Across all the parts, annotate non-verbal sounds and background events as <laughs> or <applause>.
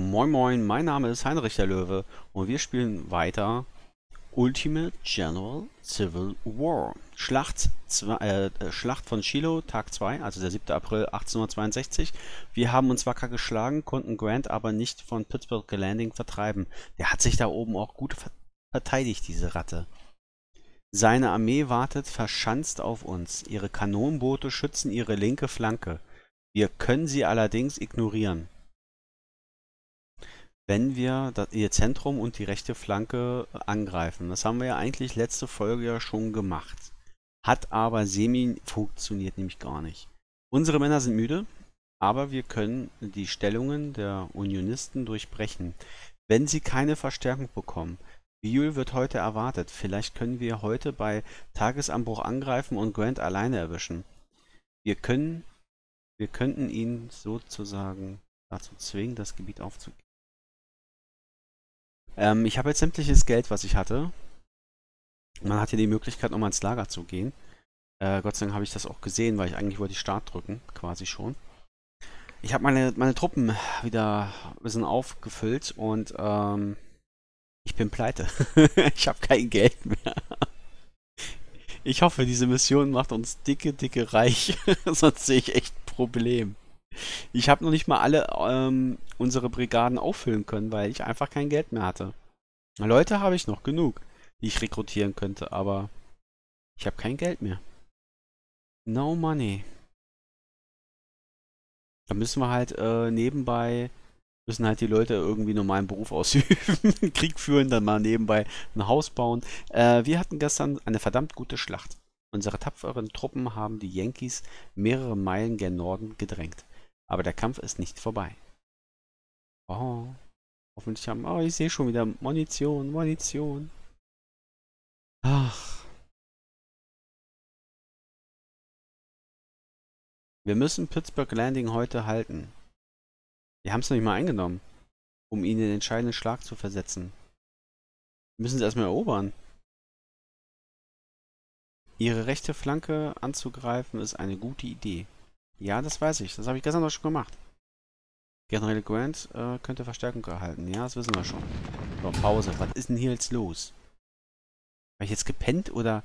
Moin Moin, mein Name ist Heinrich der Löwe und wir spielen weiter Ultimate General Civil War. Schlacht, äh, äh Schlacht von Shiloh, Tag 2, also der 7. April 1862. Wir haben uns wacker geschlagen, konnten Grant aber nicht von Pittsburgh Landing vertreiben. Der hat sich da oben auch gut verteidigt, diese Ratte. Seine Armee wartet verschanzt auf uns. Ihre Kanonenboote schützen ihre linke Flanke. Wir können sie allerdings ignorieren wenn wir ihr Zentrum und die rechte Flanke angreifen. Das haben wir ja eigentlich letzte Folge ja schon gemacht. Hat aber semi funktioniert nämlich gar nicht. Unsere Männer sind müde, aber wir können die Stellungen der Unionisten durchbrechen. Wenn sie keine Verstärkung bekommen, Buell wird heute erwartet. Vielleicht können wir heute bei Tagesanbruch angreifen und Grant alleine erwischen. Wir können, wir könnten ihn sozusagen dazu zwingen, das Gebiet aufzugeben. Ähm, ich habe jetzt sämtliches Geld, was ich hatte. Man hat hier die Möglichkeit, nochmal ins Lager zu gehen. Äh, Gott sei Dank habe ich das auch gesehen, weil ich eigentlich wollte Start drücken, quasi schon. Ich habe meine, meine Truppen wieder ein bisschen aufgefüllt und ähm, ich bin pleite. <laughs> ich habe kein Geld mehr. Ich hoffe, diese Mission macht uns dicke, dicke reich. <laughs> Sonst sehe ich echt ein Problem. Ich habe noch nicht mal alle ähm, unsere Brigaden auffüllen können, weil ich einfach kein Geld mehr hatte. Leute habe ich noch genug, die ich rekrutieren könnte, aber ich habe kein Geld mehr. No money. Da müssen wir halt äh, nebenbei, müssen halt die Leute irgendwie normalen Beruf <laughs> ausüben, Krieg führen, dann mal nebenbei ein Haus bauen. Äh, wir hatten gestern eine verdammt gute Schlacht. Unsere tapferen Truppen haben die Yankees mehrere Meilen gen Norden gedrängt. Aber der Kampf ist nicht vorbei. Oh. Hoffentlich haben... Oh, ich sehe schon wieder Munition, Munition. Ach. Wir müssen Pittsburgh Landing heute halten. Wir haben es noch nicht mal eingenommen, um ihn in den entscheidenden Schlag zu versetzen. Wir müssen sie erstmal erobern. Ihre rechte Flanke anzugreifen ist eine gute Idee. Ja, das weiß ich. Das habe ich gestern noch schon gemacht. General Grant äh, könnte Verstärkung erhalten. Ja, das wissen wir schon. So, Pause. Was ist denn hier jetzt los? Habe ich jetzt gepennt oder...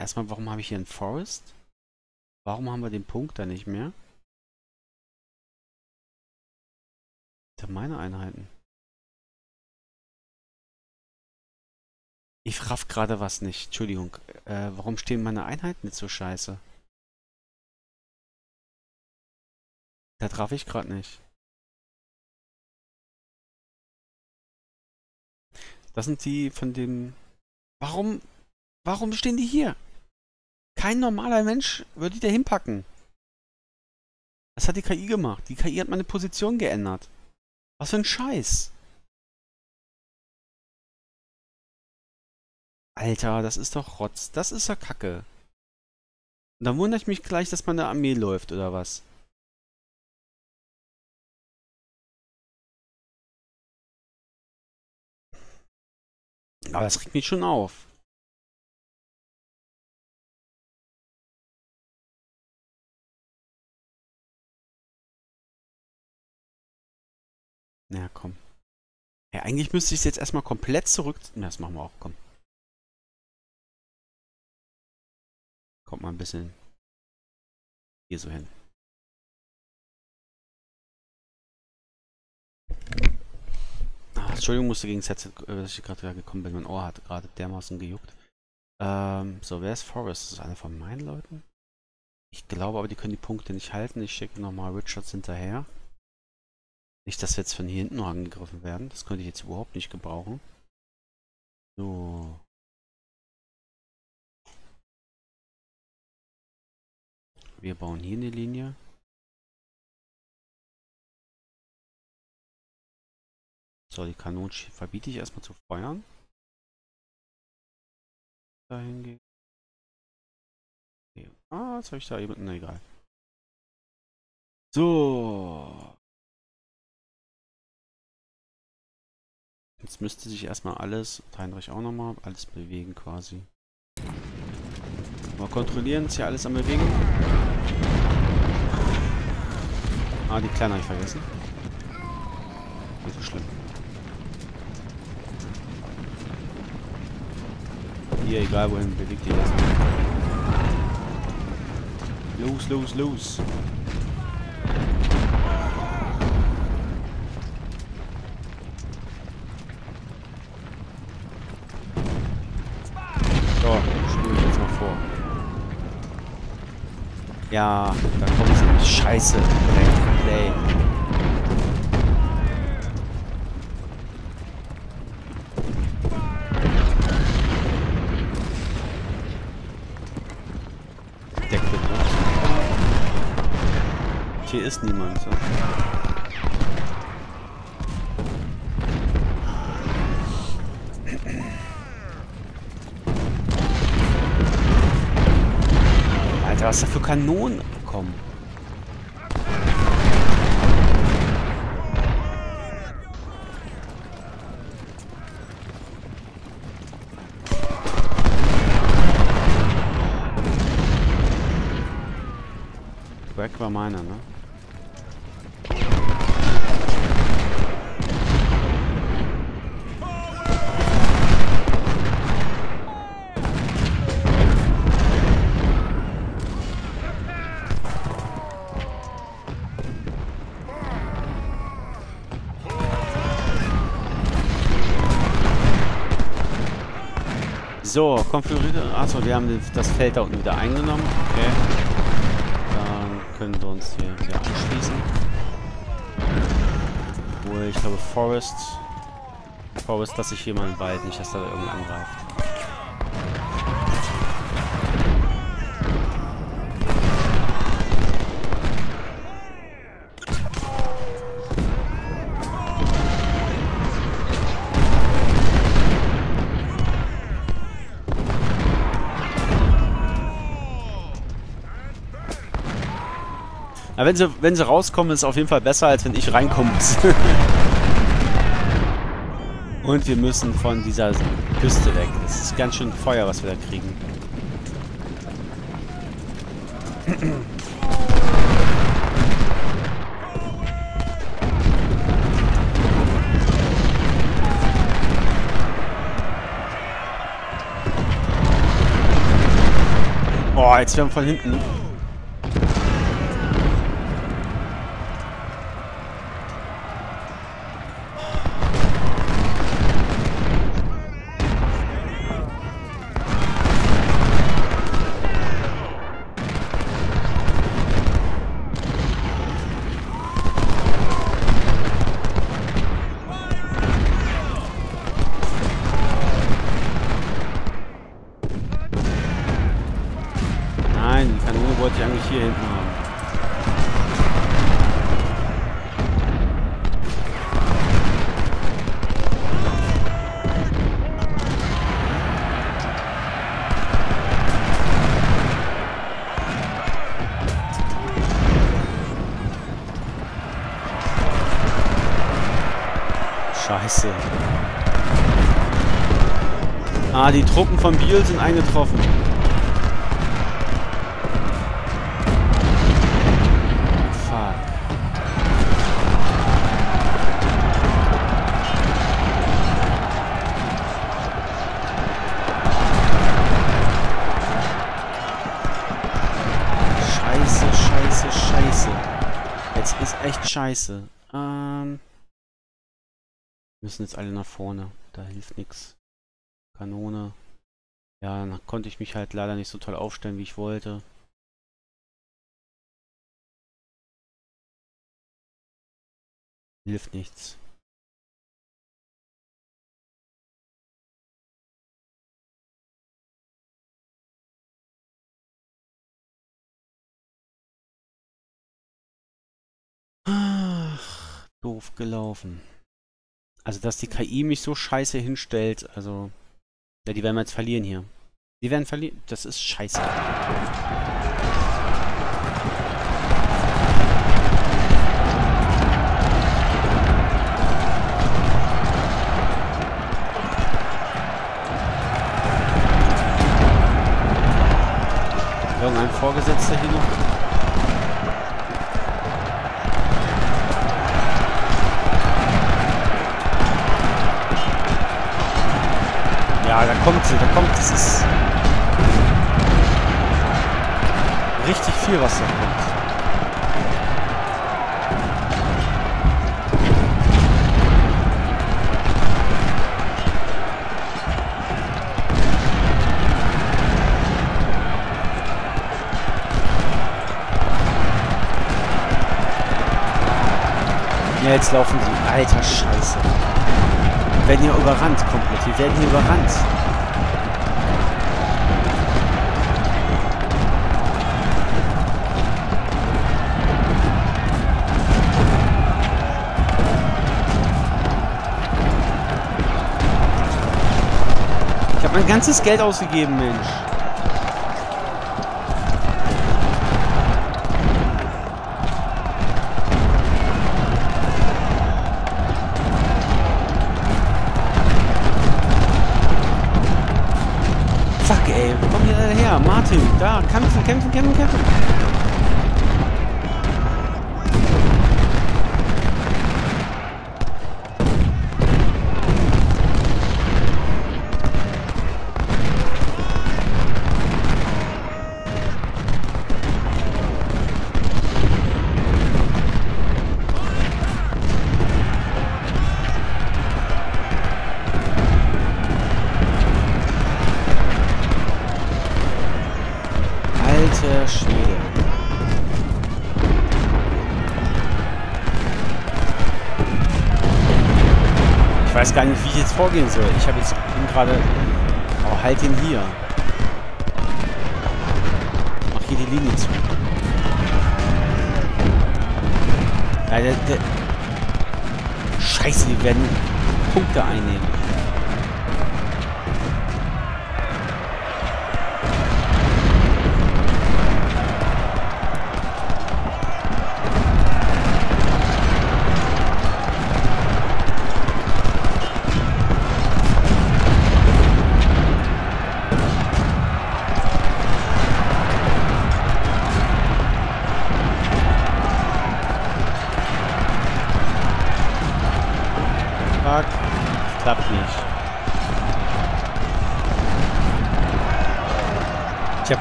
Erstmal, warum habe ich hier einen Forest? Warum haben wir den Punkt da nicht mehr? Meine Einheiten. Ich raff gerade was nicht. Entschuldigung. Äh, warum stehen meine Einheiten nicht so scheiße? Da traf ich gerade nicht. Das sind die von dem... Warum... Warum stehen die hier? Kein normaler Mensch würde die da hinpacken. Das hat die KI gemacht. Die KI hat meine Position geändert. Was für ein Scheiß. Alter, das ist doch Rotz. Das ist ja Kacke. Und dann wundere ich mich gleich, dass meine Armee läuft, oder was? Aber das regt mich schon auf. Na komm. Ja, eigentlich müsste ich es jetzt erstmal komplett zurück... Na, das machen wir auch, komm. Kommt mal ein bisschen hier so hin. Ach, Entschuldigung, musste gegen das Headset, äh, dass ich gerade gekommen bin. Mein Ohr hat gerade dermaßen gejuckt. Ähm, so, wer ist Forrest? Das ist einer von meinen Leuten? Ich glaube aber, die können die Punkte nicht halten. Ich schicke nochmal Richards hinterher. Nicht, dass wir jetzt von hier hinten noch angegriffen werden. Das könnte ich jetzt überhaupt nicht gebrauchen. So. Wir bauen hier eine Linie. So, die Kanonen verbiete ich erstmal zu feuern. Dahin gehen. Ah, jetzt habe ich da eben. Na egal. So. Jetzt müsste sich erstmal alles, Heinrich auch nochmal, alles bewegen quasi. Mal kontrollieren, ist hier alles am Bewegen. Ah, die Kleine habe ich vergessen. Nicht so schlimm. Hier, egal wohin, bewegt ihr erstmal. Los, los, los. Ja, da kommt sie. Scheiße. Play. Play. Wird nicht. Hier ist niemand. So. Kanonen kommen. Crack war meiner, ne? So, konfigurierte. Achso, wir haben das Feld da unten wieder eingenommen. Okay. Dann können wir uns hier wieder anschließen. Obwohl, ich glaube, Forest. Forest lasse ich hier mal im Wald, nicht, dass da irgendwer angreift. Aber wenn sie, wenn sie rauskommen, ist es auf jeden Fall besser, als wenn ich reinkommen muss. <laughs> Und wir müssen von dieser Küste weg. Das ist ganz schön Feuer, was wir da kriegen. Boah, jetzt werden wir von hinten. Scheiße. Ah, die Truppen von Biel sind eingetroffen. Scheiße, scheiße, scheiße. Jetzt ist echt scheiße. Müssen jetzt alle nach vorne. Da hilft nichts. Kanone. Ja, dann konnte ich mich halt leider nicht so toll aufstellen, wie ich wollte. Hilft nichts. Ach, doof gelaufen. Also, dass die KI mich so scheiße hinstellt, also... Ja, die werden wir jetzt verlieren hier. Die werden verlieren. Das ist scheiße. Irgendein Vorgesetzter hier noch? Ja, da kommt sie, da kommt es. ist richtig viel, was da kommt. Ja, jetzt laufen sie. Alter Scheiße. Wir werden hier überrannt komplett. Wir werden hier überrannt. Ich habe mein ganzes Geld ausgegeben, Mensch. Martin, da, kämpfen, kämpfen, kämpfen, kämpfen. Vorgehen soll. Ich habe jetzt gerade... Oh, halt ihn hier. Mach hier die Linie zu. Ja, der, der Scheiße, die werden Punkte einnehmen.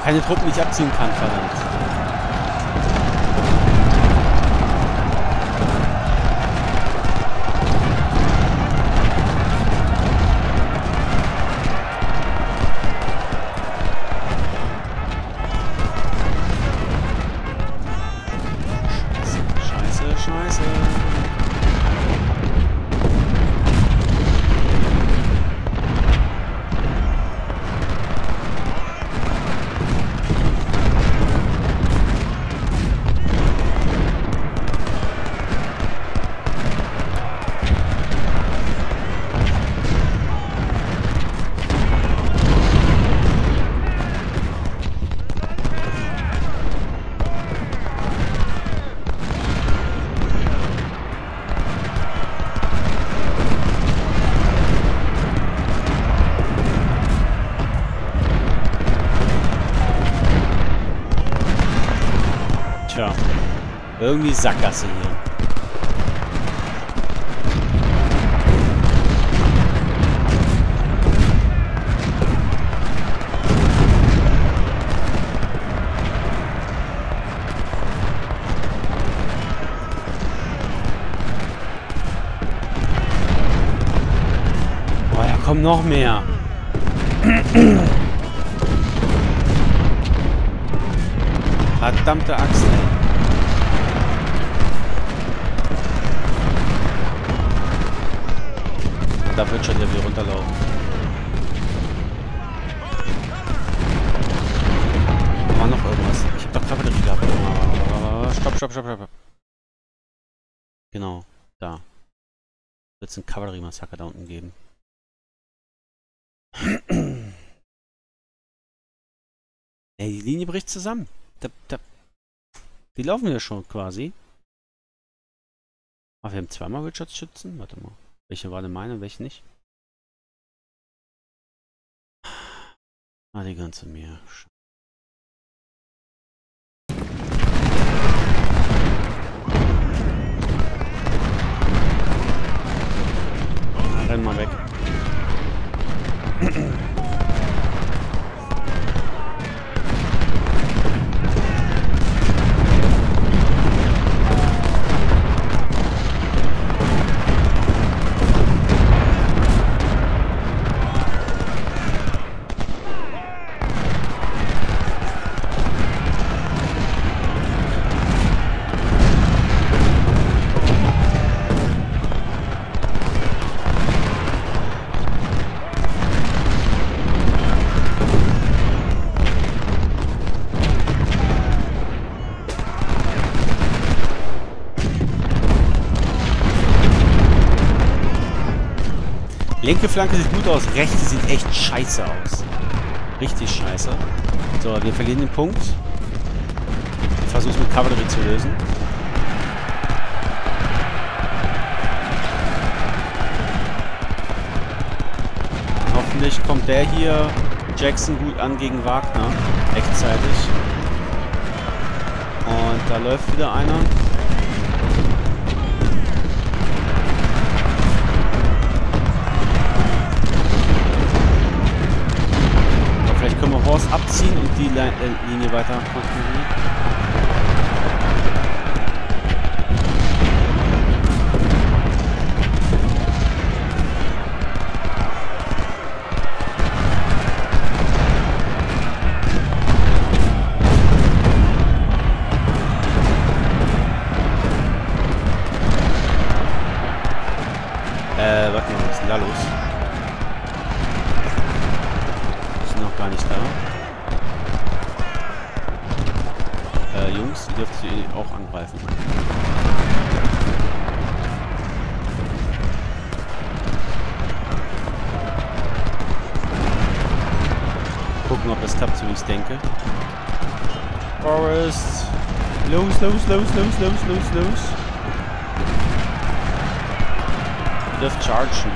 Keine Truppen, ich abziehen kann, verdammt. Irgendwie Sackgasse hier. Boah, da kommen noch mehr. <clears throat> Verdammte Axt, ey. Wird schon irgendwie runterlaufen. War noch irgendwas. Ich hab doch Kavallerie gehabt. Stopp, stopp, stopp, stopp. Genau, da. Wird es einen Kavallerie-Massaker da unten geben. <clears throat> Ey, die Linie bricht zusammen. Da, da. Die laufen ja schon quasi. Aber wir haben zweimal Wirtschaftsschützen. Warte mal. Welche war denn meine, welche nicht? Ah, die ganze Meer. Ah, renn mal weg. <clears throat> Linke Flanke sieht gut aus, rechte sieht echt scheiße aus. Richtig scheiße. So, wir verlieren den Punkt. Ich versuche es mit Kavallerie zu lösen. Hoffentlich kommt der hier Jackson gut an gegen Wagner. Rechtzeitig. Und da läuft wieder einer. Horst abziehen und die äh, Linie weiter kontrollieren. Gucken, ob das klappt, so wie ich denke. Forest! Los, los, los, los, los, los, los! Ihr dürft chargen.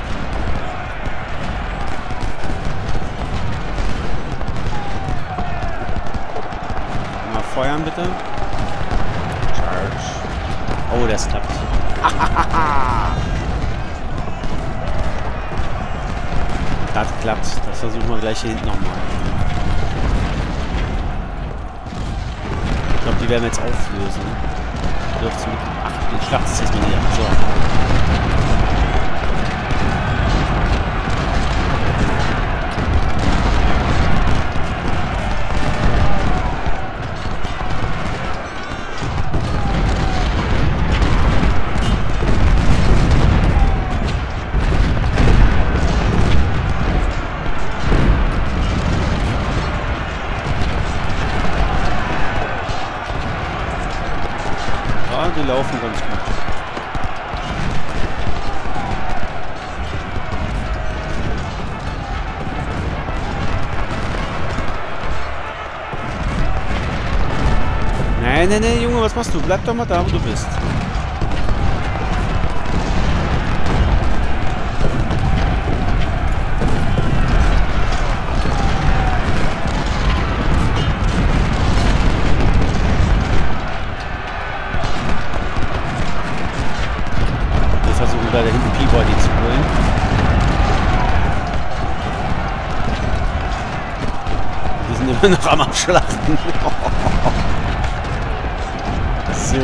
feuern, bitte. Charge. Oh, das klappt. <laughs> das klappt. Das versuchen wir gleich hier hinten nochmal. Die werden wir jetzt auflösen. Dürfte mit. Ach, den ist jetzt mal. So. Laufen ganz gut. Nein, nein, nein, Junge, was machst du? Bleib doch mal da, wo du bist. Noch am Abschlachten. so.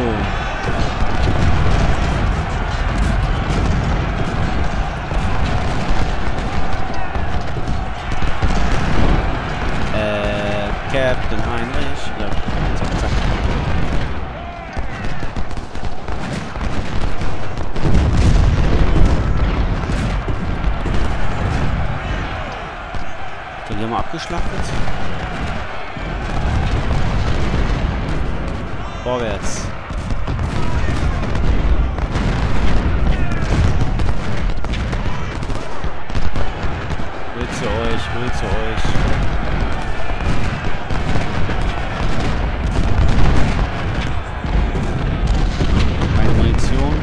Äh, Captain Heinrich. Ja, zack, zack. Den haben wir abgeschlachtet. Zu euch, will zu euch. Keine Munition.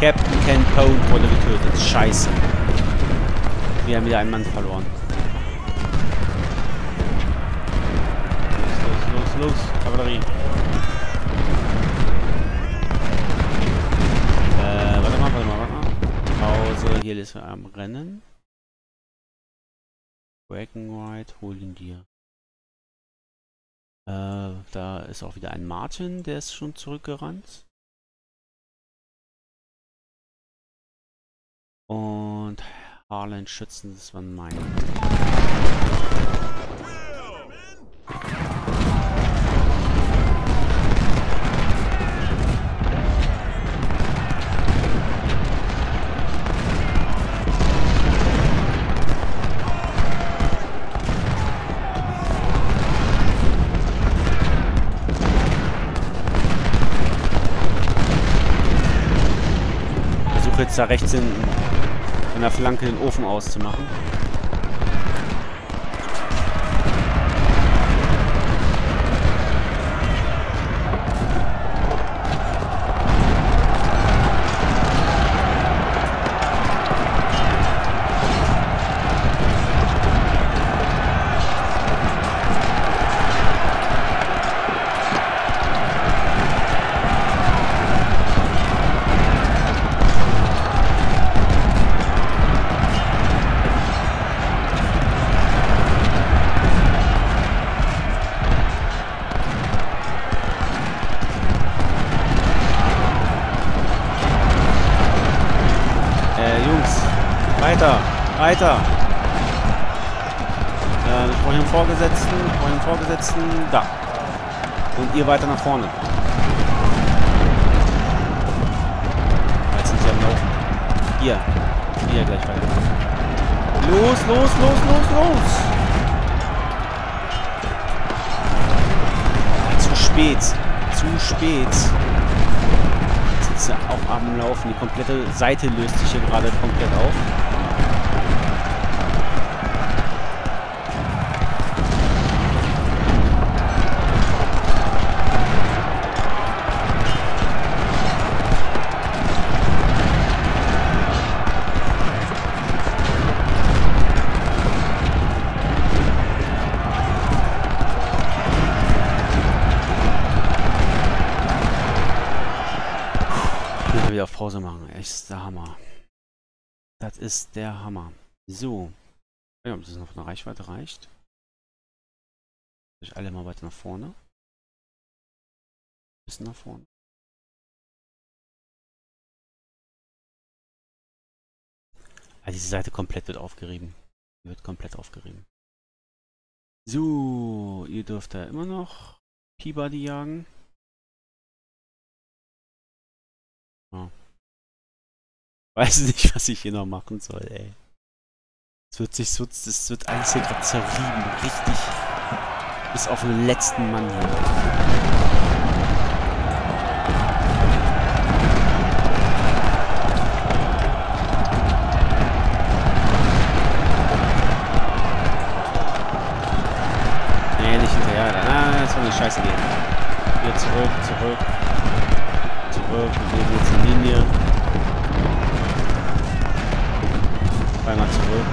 Captain Ken Pone wurde getötet. Scheiße. Wir haben wieder einen Mann verloren. Los, los, los, los. Kavallerie. Heal ist am Rennen. Wagon Ride, hol ihn dir. Äh, da ist auch wieder ein Martin, der ist schon zurückgerannt. Und Harlan Schützen, das waren meine. Da rechts in, in der Flanke den Ofen auszumachen. Vorgesetzten, da. Und ihr weiter nach vorne. Jetzt sind sie am Laufen. Hier. Hier gleich weiter. Los, los, los, los, los! Zu spät. Zu spät. Jetzt sind sie auch am Laufen. Die komplette Seite löst sich hier gerade komplett auf. Echt der Hammer. Das ist der Hammer. So. Ja, ob das noch eine Reichweite reicht. Ich alle mal weiter nach vorne. Bisschen nach vorne. Also diese Seite komplett wird aufgerieben. Die wird komplett aufgerieben. So, ihr dürft da immer noch Peabody jagen. Ja. Weiß nicht, was ich hier noch machen soll, ey. Es wird sich so, es wird alles hier gerade zerrieben, richtig. Bis auf den letzten Mann hier. Nee, nicht hinterher. Ah, jetzt soll die Scheiße gehen. Wieder zurück, zurück. Zurück. Wir gehen jetzt in Linie. Zweimal zurück.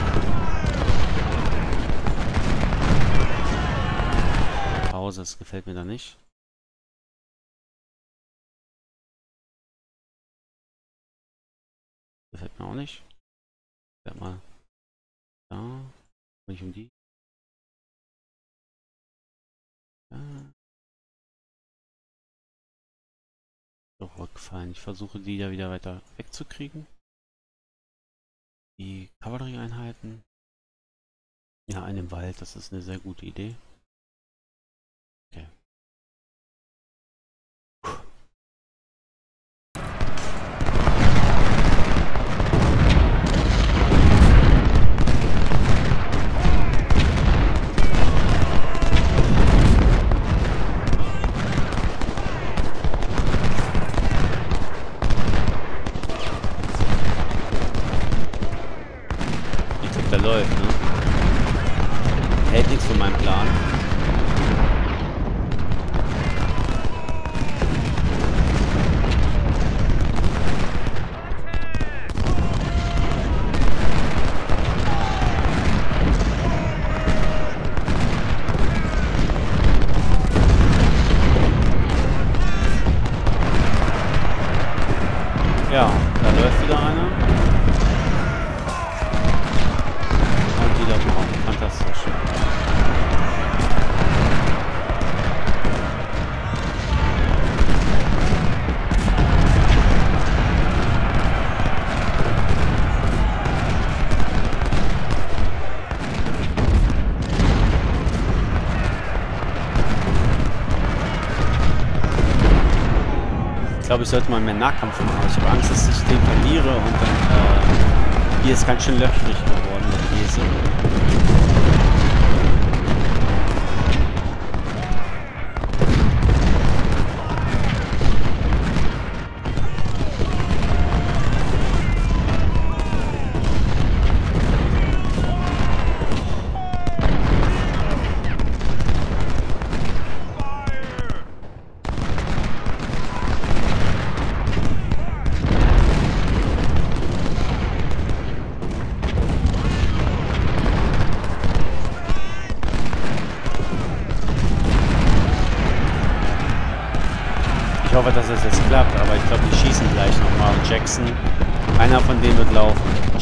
Pause, das gefällt mir da nicht. Gefällt mir auch nicht. Werd mal da. Bin ich um die. Da. Zurückfallen. Ich versuche die da wieder weiter wegzukriegen. Die Kavallerieeinheiten. Ja, einen Wald, das ist eine sehr gute Idee. Ich, sollte man mehr Nahkampf machen. Ich habe Angst, dass ich den verliere und dann, äh, hier ist ganz schön löchrig geworden, der Käse.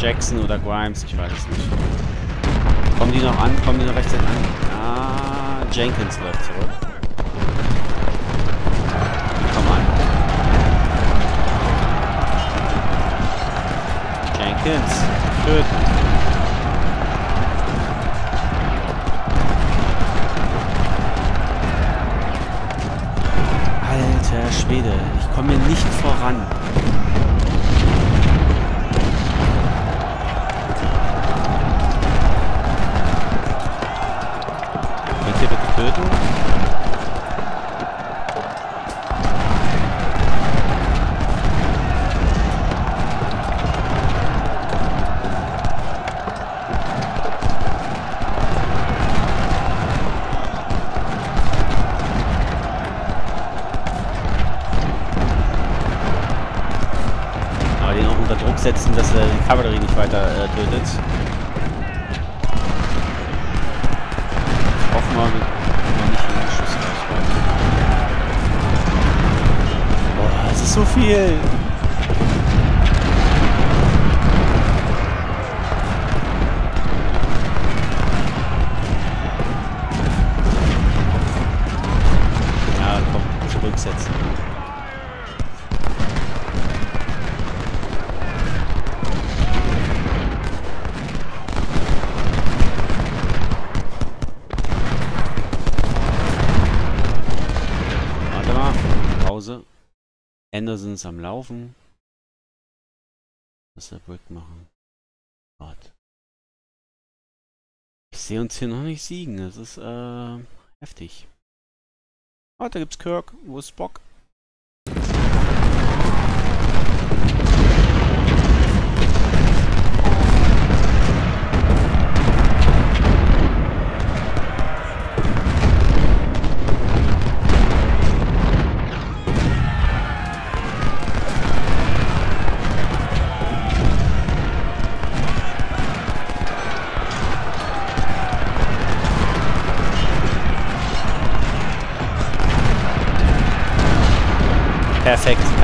Jackson oder Grimes, ich weiß es nicht. Kommen die noch an? Kommen die noch rechtzeitig an? Ah, Jenkins läuft zurück. Komm an. Jenkins, töten. Alter Schwede, ich komme hier nicht voran. Töten? Aber den auch unter Druck setzen, dass er die Kavallerie nicht weiter Anderson ist am Laufen. Was er Brick machen. Gott. Ich sehe uns hier noch nicht siegen. Das ist äh, heftig. Oh, da gibt's Kirk. Wo ist Spock?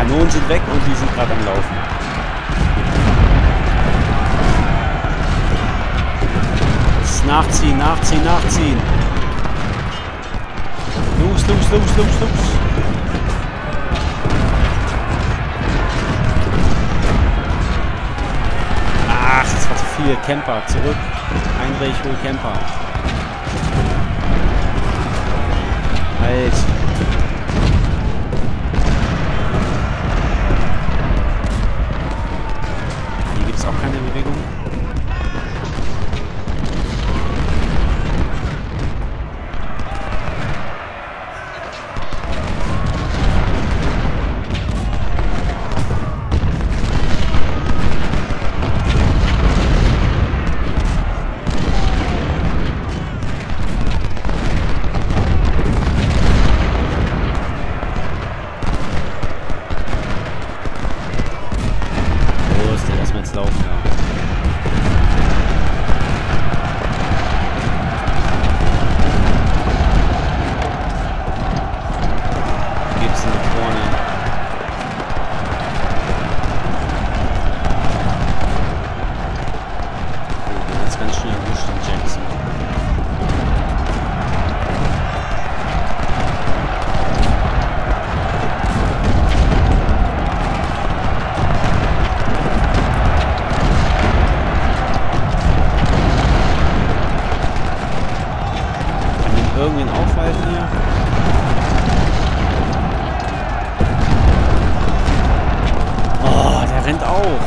Kanonen sind weg und die sind gerade am Laufen. Nachziehen, nachziehen, nachziehen. Los, los, los, los, los. Ach, das war zu viel. Camper, zurück. Heinrich, hol Camper. irgendwen aufhalten hier. Oh, der rennt auch.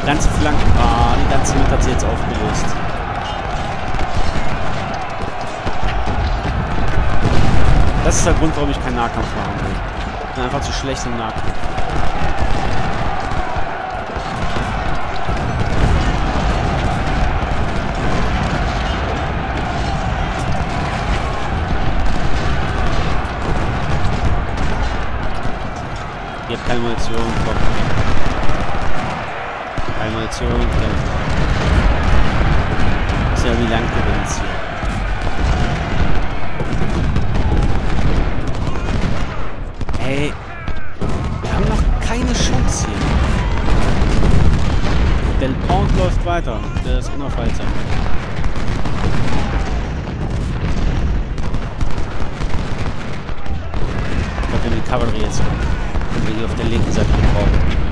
Die ganze Flanke. Ah, die ganze Mitte hat sie jetzt aufgelöst. Das ist der Grund, warum ich keinen Nahkampf machen will. Ich bin einfach zu schlecht im Nahkampf. Keine Munition, komm. Keine Munition, komm. Ist ja wie lang gewinnst hier. Ey, wir haben noch keine Chance hier. Del Pont läuft weiter. Der ist unaufhaltsam. Ich glaube, wenn die Kavallerie jetzt kommt, wir die auf der linken Seite brauchen.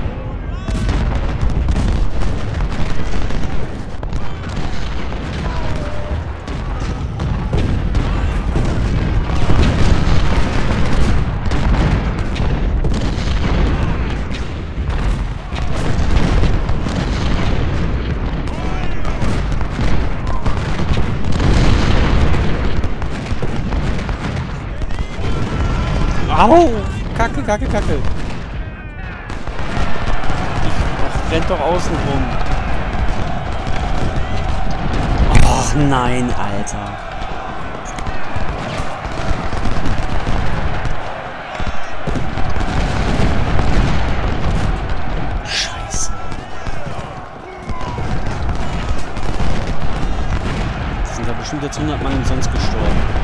Au! Kacke, kacke, kacke. Rennt doch außen rum. Och nein, Alter. Scheiße. Das sind da bestimmt jetzt 100 Mann umsonst gestorben.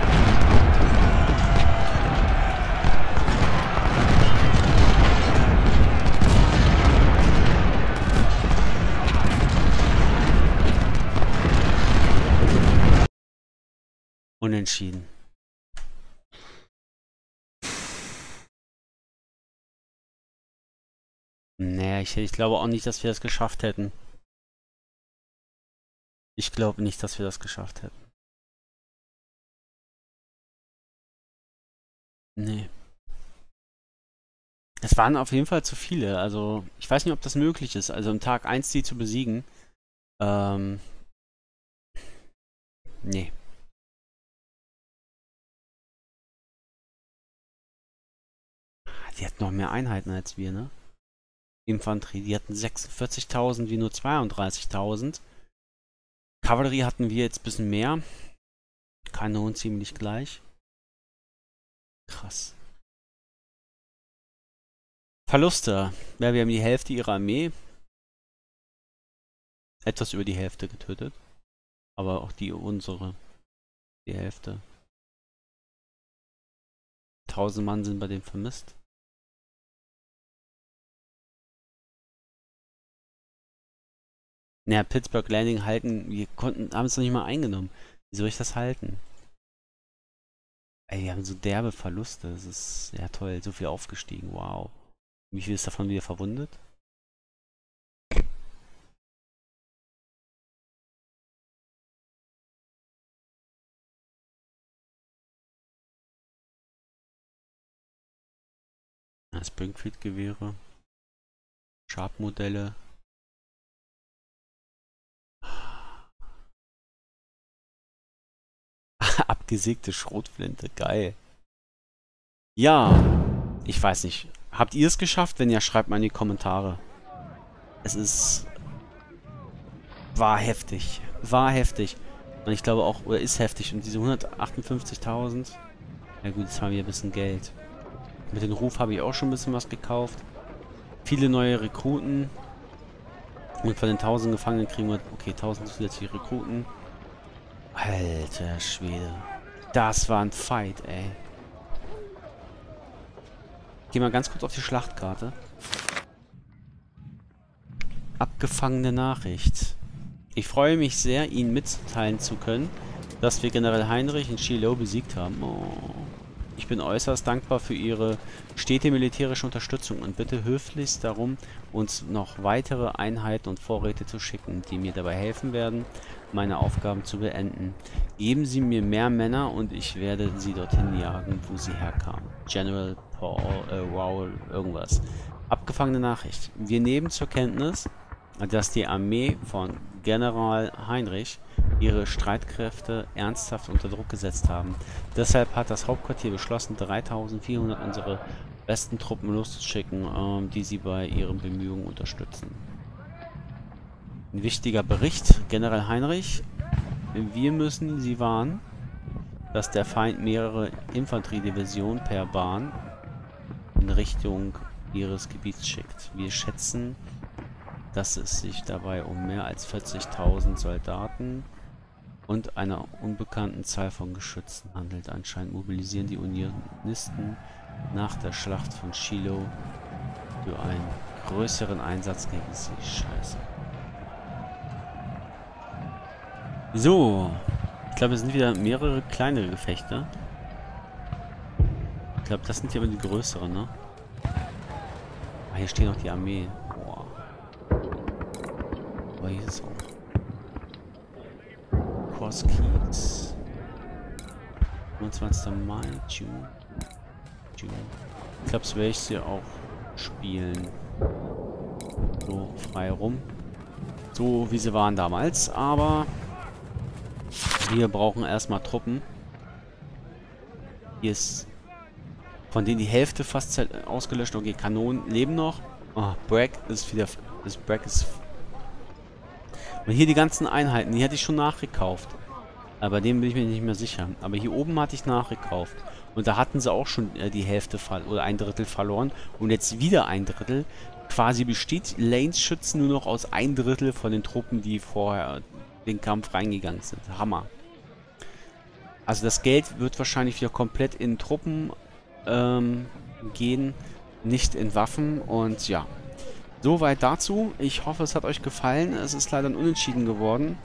Unentschieden. Nee, ich, ich glaube auch nicht, dass wir das geschafft hätten. Ich glaube nicht, dass wir das geschafft hätten. Nee. Es waren auf jeden Fall zu viele. Also, ich weiß nicht, ob das möglich ist. Also, im Tag 1 die zu besiegen. Ähm. Nee. Die hatten noch mehr Einheiten als wir, ne? Infanterie, die hatten 46.000 wie nur 32.000. Kavallerie hatten wir jetzt ein bisschen mehr. Kanonen ziemlich gleich. Krass. Verluste. Ja, wir haben die Hälfte ihrer Armee. Etwas über die Hälfte getötet. Aber auch die unsere. Die Hälfte. 1000 Mann sind bei dem vermisst. Naja, Pittsburgh Landing halten, wir konnten, haben es noch nicht mal eingenommen. Wie soll ich das halten? Ey, wir haben so derbe Verluste. Das ist ja toll, so viel aufgestiegen. Wow. Wie viel ist davon wieder verwundet? Springfield-Gewehre. Sharp-Modelle. <laughs> Abgesägte Schrotflinte, geil. Ja, ich weiß nicht. Habt ihr es geschafft? Wenn ja, schreibt mal in die Kommentare. Es ist... War heftig. War heftig. Und ich glaube auch, oder ist heftig. Und diese 158.000... Ja gut, jetzt haben wir ein bisschen Geld. Mit dem Ruf habe ich auch schon ein bisschen was gekauft. Viele neue Rekruten. Und von den 1000 Gefangenen kriegen wir... Okay, 1000 zusätzliche Rekruten. Alter Schwede. Das war ein Fight, ey. Geh mal ganz kurz auf die Schlachtkarte. Abgefangene Nachricht. Ich freue mich sehr, Ihnen mitzuteilen zu können, dass wir General Heinrich in Shiloh besiegt haben. Oh. Ich bin äußerst dankbar für Ihre stete militärische Unterstützung und bitte höflichst darum, uns noch weitere Einheiten und Vorräte zu schicken, die mir dabei helfen werden, meine Aufgaben zu beenden. Geben Sie mir mehr Männer und ich werde sie dorthin jagen, wo sie herkamen. General Paul, äh, Raoul, irgendwas. Abgefangene Nachricht. Wir nehmen zur Kenntnis, dass die Armee von General Heinrich ihre Streitkräfte ernsthaft unter Druck gesetzt haben. Deshalb hat das Hauptquartier beschlossen, 3400 unserer besten Truppen loszuschicken, ähm, die sie bei ihren Bemühungen unterstützen. Ein wichtiger Bericht, General Heinrich. Wir müssen Sie warnen, dass der Feind mehrere Infanteriedivisionen per Bahn in Richtung ihres Gebiets schickt. Wir schätzen, dass es sich dabei um mehr als 40.000 Soldaten und einer unbekannten Zahl von Geschützen handelt. Anscheinend mobilisieren die Unionisten nach der Schlacht von Shiloh für einen größeren Einsatz gegen sie. Scheiße. So. Ich glaube, es sind wieder mehrere kleinere Gefechte. Ich glaube, das sind hier aber die größeren, ne? Ah, hier steht noch die Armee. Aber hier ist auch. Cross Keys. 25. Mai, June. June. Ich glaube, das werde ich hier auch spielen. So frei rum. So wie sie waren damals. Aber wir brauchen erstmal Truppen. Hier ist von denen die Hälfte fast ausgelöscht. Okay, Kanonen leben noch. Oh, Brack ist wieder... Das Brack ist... Und hier die ganzen Einheiten, die hätte ich schon nachgekauft. Aber dem bin ich mir nicht mehr sicher. Aber hier oben hatte ich nachgekauft. Und da hatten sie auch schon äh, die Hälfte oder ein Drittel verloren. Und jetzt wieder ein Drittel. Quasi besteht Lanes Schützen nur noch aus ein Drittel von den Truppen, die vorher den Kampf reingegangen sind. Hammer. Also das Geld wird wahrscheinlich wieder komplett in Truppen ähm, gehen, nicht in Waffen. Und ja, soweit dazu. Ich hoffe, es hat euch gefallen. Es ist leider ein Unentschieden geworden.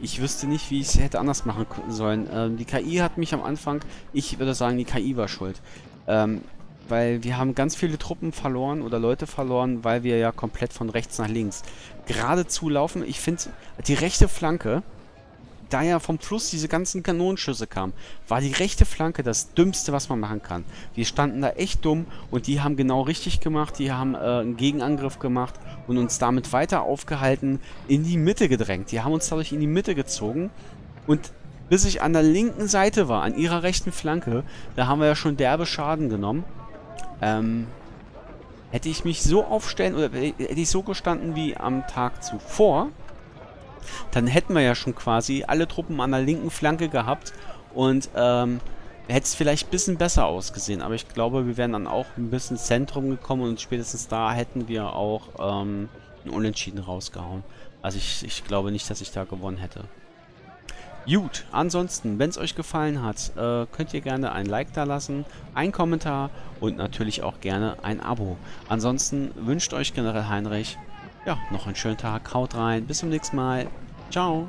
Ich wüsste nicht, wie ich es hätte anders machen sollen. Ähm, die KI hat mich am Anfang, ich würde sagen, die KI war schuld. Ähm, weil wir haben ganz viele Truppen verloren oder Leute verloren, weil wir ja komplett von rechts nach links geradezu laufen. Ich finde, die rechte Flanke da ja vom Fluss diese ganzen Kanonenschüsse kamen, war die rechte Flanke das Dümmste, was man machen kann. Wir standen da echt dumm und die haben genau richtig gemacht. Die haben äh, einen Gegenangriff gemacht und uns damit weiter aufgehalten, in die Mitte gedrängt. Die haben uns dadurch in die Mitte gezogen und bis ich an der linken Seite war, an ihrer rechten Flanke, da haben wir ja schon derbe Schaden genommen. Ähm, hätte ich mich so aufstellen oder hätte ich so gestanden wie am Tag zuvor, dann hätten wir ja schon quasi alle Truppen an der linken Flanke gehabt und ähm, hätte es vielleicht ein bisschen besser ausgesehen. Aber ich glaube, wir wären dann auch ein bisschen Zentrum gekommen und spätestens da hätten wir auch ähm, ein Unentschieden rausgehauen. Also ich, ich glaube nicht, dass ich da gewonnen hätte. Gut, ansonsten, wenn es euch gefallen hat, äh, könnt ihr gerne ein Like da lassen, ein Kommentar und natürlich auch gerne ein Abo. Ansonsten wünscht euch General Heinrich ja, noch einen schönen Tag. Haut rein. Bis zum nächsten Mal. Ciao.